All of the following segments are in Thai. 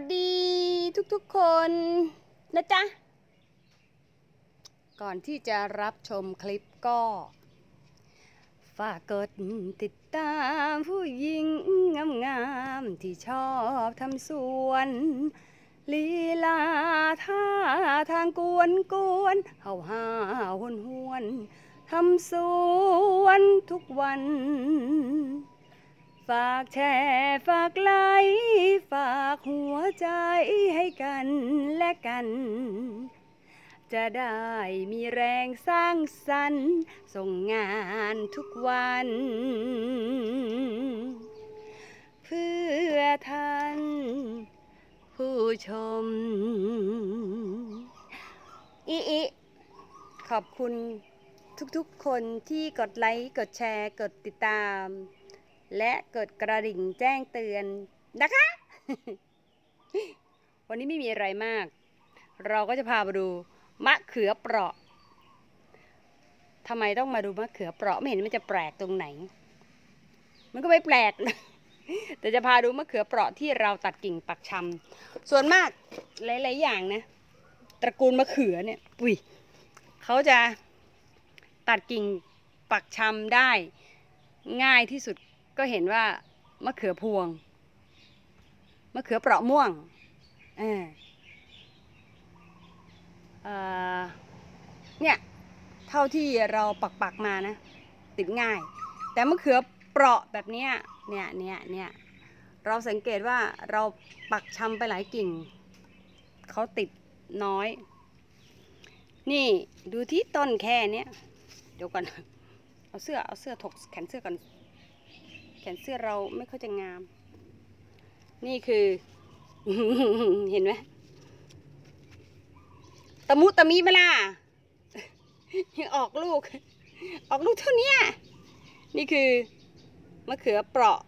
สดีทุกๆคนนะจ๊ะ ก่อนที่จะรับชมคลิปก็ ฝากกดติดตามผู้หญิงงามๆที่ชอบทำสวนลีลาท่าทางกวนกวนเห่าห่าหวนหวนทำสวนทุกวัน ฝากแชร์ฝากไลค์ฝากหัวใจให้กันและกัน จะได้มีแรงสร้างสรรค์ส่งงานทุกวัน เพื่อท่านผู้ชม อีอีขอบคุณทุกๆคนที่กดไลค์ กดแชร์ กดติดตาม และกดกระดิ่งแจ้งเตือนนะคะ วันนี้ไม่มีอะไรมาก เราก็จะพามาดูมะเขือเปราะทำไมต้องมาดูมะเขือเปราะไม่เห็นมันจะแปลกตรงไหน มันก็ไม่แปลกนะแต่จะพาดูมะเขือเปราะที่เราตัดกิ่งปักชำส่วนมากหลาย ๆ อย่างนะ ตระกูลมะเขือเนี่ยอุ้ยเขาจะตัดกิ่งปักชำได้ง่ายที่สุด ก็เห็นว่ามะเขือพวง มะเขือเปราะม่วงเออเนี่ย เท่าที่เราปักปักมานะ ติดง่าย แต่มะเขือเปราะแบบเนี้ยเนี่ยเนี่ยเนี่ยเราสังเกตว่าเราปักชำไปหลายกิ่ง เขาติดน้อย นี่ดูที่ต้นแค่เนี้ยเดี๋ยวก่อน เอาเสื้อเอาเสื้อถกแขนเสื้อก่อน แขนเสื้อเราไม่ค่อยจะงาม นี่คือ เห็นไหมตะมุตะมีไหมล่ะยังออกลูก ออกลูกเท่านี้นี่คือมะเขือเปราะ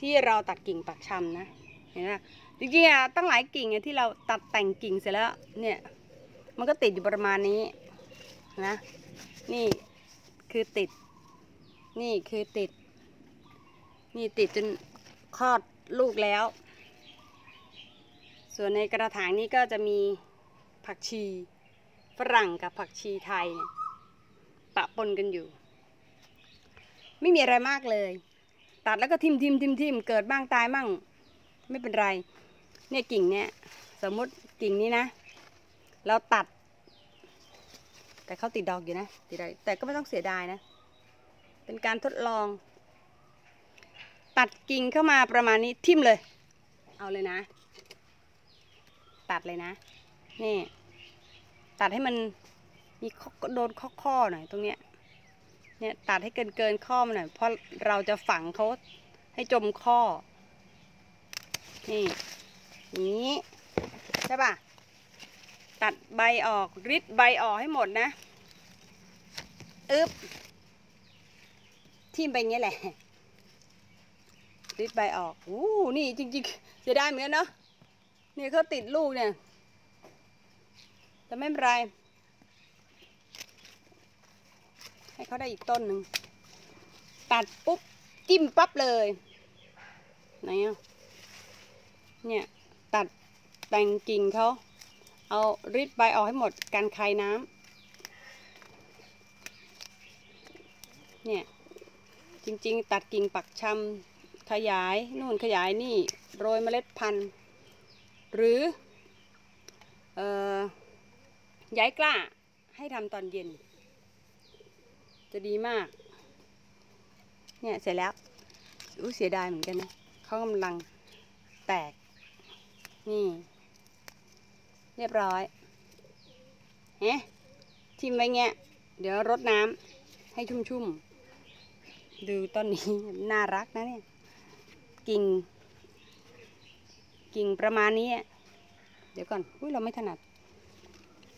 ที่เราตัดกิ่งปักชำนะ เห็นไหมจริงๆอะตั้งหลายกิ่งอะที่เราตัดแต่งกิ่งเสร็จแล้ว เนี่ย มันก็ติดอยู่ประมาณนี้นะ นี่คือติด นี่คือติด นี่ติดจนคลอดลูกแล้ว ส่วนในกระถางนี้ก็จะมีผักชีฝรั่งกับผักชีไทย ปะปนกันอยู่ ไม่มีอะไรมากเลย ตัดแล้วก็ทิมทิมทิมทิมเกิดบ้างตายบ้าง ไม่เป็นไร เนี่ยกิ่งเนี่ยสมมติกิ่งนี้นะ เราตัด แต่เขาติดดอกอยู่นะติดดอกแต่ก็ไม่ต้องเสียดายนะ เป็นการทดลอง ตัดกิ่งเข้ามาประมาณนี้ทิ่มเลย เอาเลยนะ ตัดเลยนะ นี่ ตัดให้มันมีโดนข้อข้อหน่อยตรงเนี้ย เนี่ยตัดให้เกินเกินข้อมาหน่อย เพราะเราจะฝังเขาให้จมข้อ นี่อย่างนี้ใช่ป่ะ ตัดใบออกริดใบออกให้หมดนะ อึบทิ่มไปงเงี้ยแหละ ริดใบออกอู้นี่จริงๆเสียดายเหมือนกันเนาะนี่เขาติดลูกเนี่ย แต่ไม่เป็นไร ให้เขาได้อีกต้นหนึ่ง ตัดปุ๊บ จิ้มปั๊บเลยไหนอะเนี่ย ตัดแต่งกิ่งเขา เอาริดใบออกให้หมดการคายน้ำเนี่ย จริง ๆ ตัดกิ่งปักชำ ขยายนู่นขยายนี่โรยเมล็ดพันธุ์ หรือย้ายกล้าให้ทำตอนเย็น จะดีมาก เนี่ยเสร็จแล้วอู้เสียดายเหมือนกันนะเขากำลังแตก นี่ เรียบร้อยเฮ้ทิมไว้เงี้ย เดี๋ยวรดน้ำให้ชุ่มๆ ดูต้นนี้ น่ารักนะเนี่ย กิ่ง กิ่งประมาณนี้ เดี๋ยวก่อนอุ้ยเราไม่ถนัด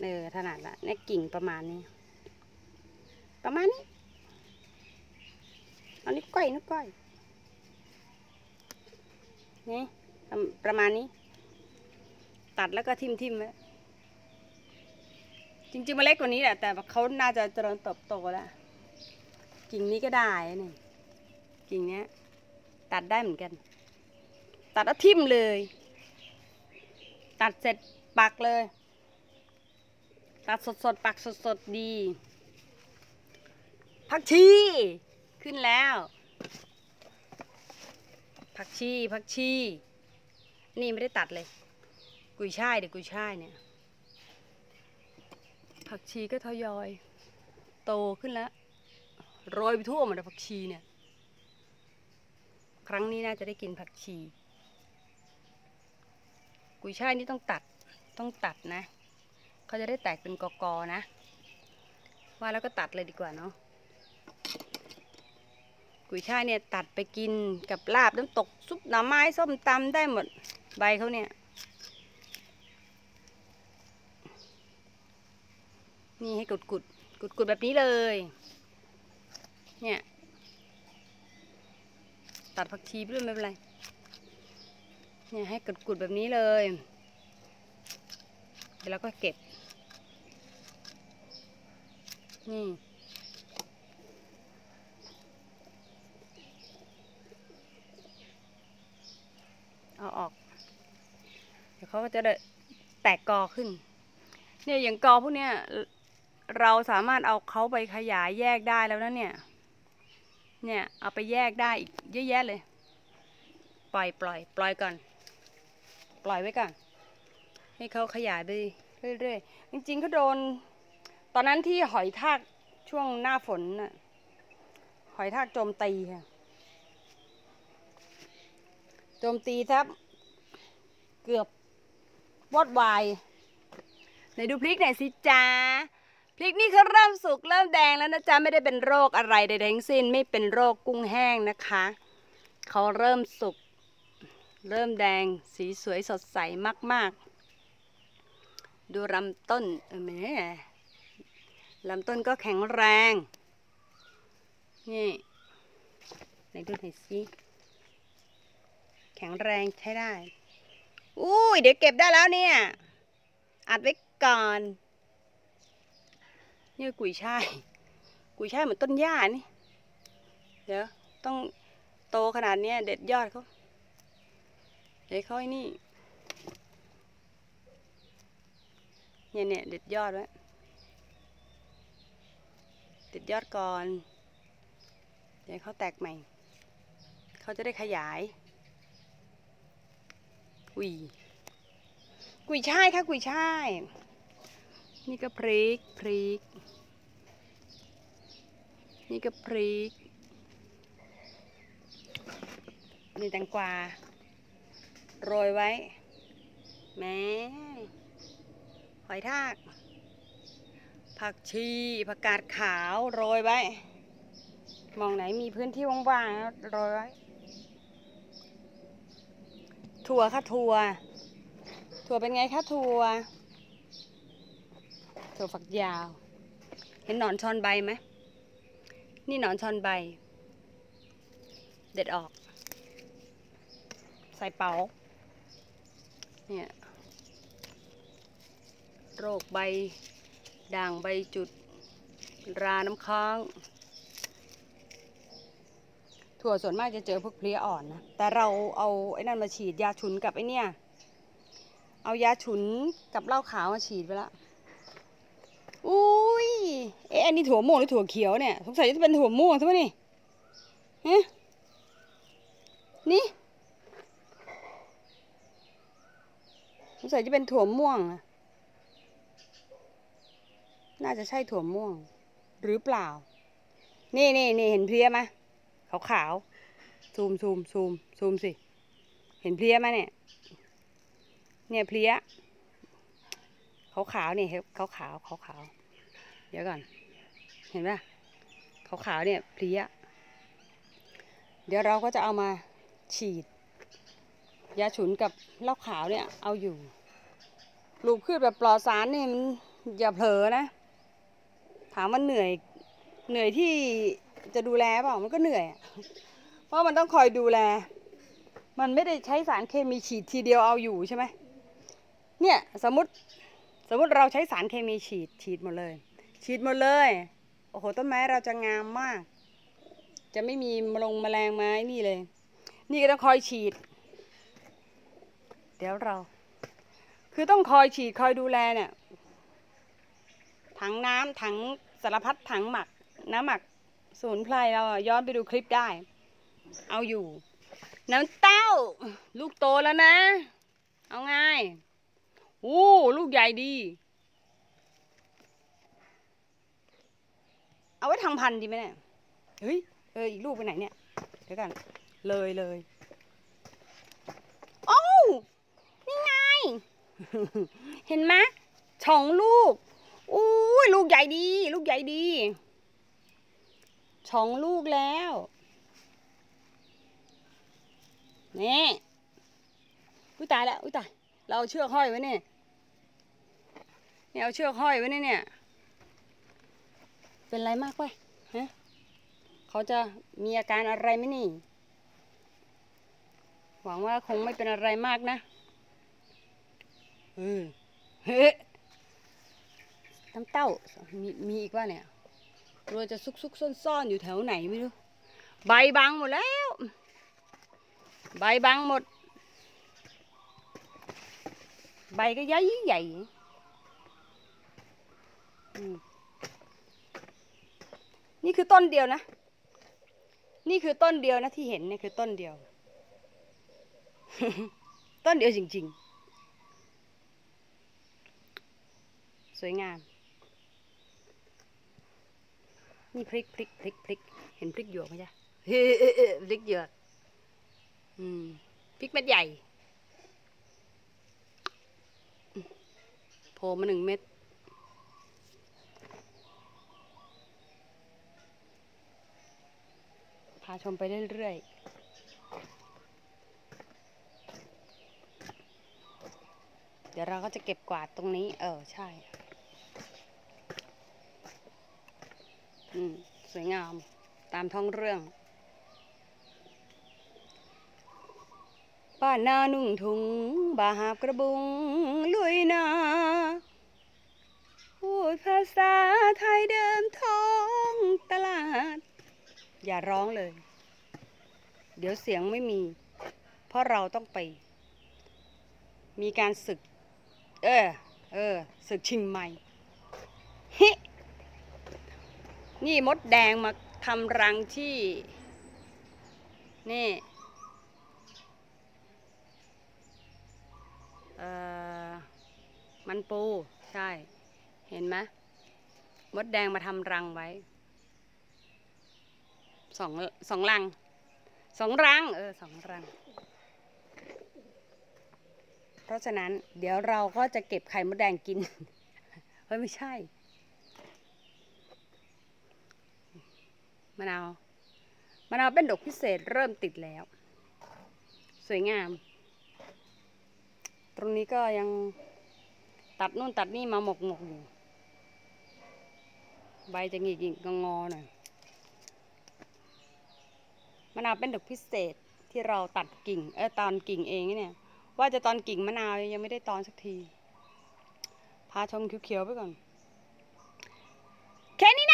เออถนัดละเนี่ยกิ่งประมาณนี้ ประมาณนี้เอานิ้วก้อยนิ้วก้อยนี่ประมาณนี้ ตัดแล้วก็ทิมทิมไว้จริงๆมันเล็กกว่านี้แหละแต่เขาน่าจะเจริญเติบโตแล้ว กิ่งนี้ก็ได้นี่กิ่งเนี้ย ตัดได้เหมือนกัน ตัดแล้วทิมเลย ตัดเสร็จปักเลย ตัดสดสดปักสดสดดีผักชีขึ้นแล้วผักชีผักชีนี่ไม่ได้ตัดเลย กุยช่ายเดี๋ยวกุยช่ายเนี่ยผักชีก็ทยอย โตขึ้นแล้วโรยไปทั่วหมดเลยผักชีเนี่ย ครั้งนี้น่าจะได้กินผักชี กุยช่ายนี่ต้องตัดต้องตัดนะเขาจะได้แตกเป็นกอกๆนะ ว่าแล้วก็ตัดเลยดีกว่าเนาะกุยช่ายเนี่ยตัดไปกินกับลาบน้ำตกซุปหน่อไม้ส้มตำได้หมดใบเขาเนี่ย นี่ให้กุดกุดกุดกุดๆแบบนี้เลย เนี่ย ตัดผักชีไปด้วยไม่เป็นไรเนี่ยให้กุดกุดๆแบบนี้เลย เดี๋ยวเราก็เก็บ นี่เอาออก เดี๋ยวเขาก็จะได้แตกกอขึ้น เนี่ยอย่างกอพวกเนี้ยเราสามารถเอาเขาไปขยายแยกได้แล้วนะเนี่ย เนี่ยเอาไปแยกได้อีกเยอะแยะเลย ปล่อยปล่อยปล่อยก่อน ปล่อยไว้ก่อน ให้เขาขยายไปเรื่อยๆ จริงๆเขาโดน ตอนนั้นที่หอยทากช่วงหน้าฝนน่ะ หอยทากโจมตีค่ะ โจมตีแทบเกือบวอดวายไหนดูพริกหน่อยสิจ้า พริกนี่เขาเริ่มสุกเริ่มแดงแล้วนะจ๊ะไม่ได้เป็นโรคอะไรใดๆทั้งสิ้นไม่เป็นโรคกุ้งแห้งนะคะเขาเริ่มสุก เริ่มแดงสีสวยสดใสมาก ๆ ดูลำต้นเออแม่ลำต้นก็แข็งแรง นี่ไหนดูหน่อยสิแข็งแรงใช้ได้ อุ้ยเดี๋ยวเก็บได้แล้วเนี่ย อัดไว้ก่อน นี่กุยช่าย กุยช่ายเหมือนต้นหญ้านี่ เดี๋ยวต้องโตขนาดนี้เด็ดยอดเขาเดี๋ยวเขาไอ้นี่ เนี่ยเนี่ยเด็ดยอดไว้เด็ดยอดก่อน เดี๋ยวเขาแตกใหม่ เขาจะได้ขยายกุยกุยช่ายค่ะกุยช่าย นี่ก็พริกพริก นี่ก็พริก นี่แตงกวา โรยไว้ แม่หอยทาก ผักชี ผักกาดขาว โรยไว้ มองไหนมีพื้นที่ว่างๆ โรยไว้ ถั่วค่ะถั่ว ถั่วเป็นไงคะถั่ว ถั่วฝักยาว เห็นหนอนชอนใบไหม นี่หนอนชอนใบ เด็ดออก ใส่เป๋า เนี่ย โรคใบ ด่างใบจุด ราน้ำค้าง ถั่วส่วนมากจะเจอพวกเพลี้ยอ่อนนะ แต่เราเอาไอ้นั่นมาฉีดยาฉุนกับไอ้เนี่ยเอายาฉุนกับเหล้าขาวมาฉีดไปและ อุ้ย เอ๊ะอันนี้ถั่วม่วงหรือถั่วเขียวเนี่ย สงสัยจะเป็นถั่วม่วงใช่ไหมนี่ฮะนี่ สงสัยจะเป็นถั่วม่วงอะน่าจะใช่ถั่วม่วง หรือเปล่า นี่นี่นี่เห็นเพลี้ยไหมขาวขาวซูมซูมซูมซูมสิ เห็นเพลี้ยไหมเนี่ย เนี่ยเพลี้ย ขาวขาวๆนี่ขาวขาวขาวขาวเดี๋ยวก่อน เห็นปะขาวขาวเนี่ยเพลี้ย เดี๋ยวเราก็จะเอามาฉีด ยาฉุนกับเหล้าขาวเนี่ยเอาอยู่ปลูกพืชแบบปลอดสารเนี่ยมันอย่าเผลอนะ ถามว่าเหนื่อยเหนื่อยที่จะดูแลเปล่ามันก็เหนื่อย เพราะมันต้องคอยดูแล มันไม่ได้ใช้สารเคมีฉีดทีเดียวเอาอยู่ใช่ไหมเนี่ยสมมติ สมมติเราใช้สารเคมีฉีดฉีดหมดเลย ฉีดหมดเลยโอ้โหต้นไม้เราจะงามมาก จะไม่มีมลงแมลงไม้นี่เลย นี่ก็ต้องคอยฉีด เดี๋ยวเรา คือต้องคอยฉีดคอยดูแลเนี่ยถังน้ำถังสารพัดถังหมัก น้ำหมักสมุนไพรเราย้อนไปดูคลิปได้ เอาอยู่ น้ำเต้า ลูกโตแล้วนะ เอาไงอู้ลูกใหญ่ดี เอาไว้ทางพันธุ์ดีไหมเนี่ย เฮ้ย เอออีกลูกไปไหนเนี่ย เดี๋ยวกัน เลยเลยโอ้วนี่ไง เห็นไหมสองลูกอุ้ยลูกใหญ่ดี ลูกใหญ่ดีสองลูกแล้วนี่อุ้ยตายแล้วอุ้ยตาย เราเอาเชือกห้อยไว้เนี่ย เนี่ยเอาเชือกห้อยไว้เนี่ยเนี่ย เป็นไรมากปะฮะเขาจะมีอาการอะไรไหมนี่ หวังว่าคงไม่เป็นอะไรมากนะเออเฮ้น้ำเต้ามีมีอีกว่าเนี่ยเราจะซุกซุกซ่อนซ่อนๆอยู่แถวไหนไม่รู้ใบบังหมดแล้ว ใบบังหมด ใบก็ใหญ่ใหญ่อืม นี่คือต้นเดียวนะ นี่คือต้นเดียวนะที่เห็นเนี่ยคือต้นเดียว ต้นเดียวจริง ๆ สวยงาม นี่พริกพริกพริกพริก เห็นพริกหยวกไหมจ๊ะเฮ้พริกหยวกอืมพริกเม็ดใหญ่โผล่มาหนึ่งเม็ดาชมไปเรื่อยๆ เดี๋ยวเราก็จะเก็บกวาดตรงนี้ เออ ใช่ อืม สวยงาม ตามท้องเรื่อง ป้านานุ่งถุง บาหาบกระบุง ลุยนาพูดภาษาไทยเดิมท อย่าร้องเลย เดี๋ยวเสียงไม่มี เพราะเราต้องไป มีการศึก เออ เออศึกชิงไม่ฮินี่มดแดงมาทำรังที่ นี่เอ่อมันปู ใช่ เห็นไหมมดแดงมาทำรังไว้ สองสองรังสองรังเออสองรัง เพราะฉะนั้นเดี๋ยวเราก็จะเก็บไข่มดแดงกิน เฮ้ย ไม่ใช่มะนาวมะนาวเป็นดอกพิเศษเริ่มติดแล้ว สวยงาม ตรงนี้ก็ยังตัดนู่นตัดนี่มาหมกหมกอยู่ ใบจะหงิกหงิกงองอหน่อย มะนาวเป็นดอกพิเศษที่เราตัดกิ่งเออตอนกิ่งเองเนี่ย ว่าจะตอนกิ่งมะนาวยังไม่ได้ตอนสักที พาชมเขียวๆไปก่อน แค่นี้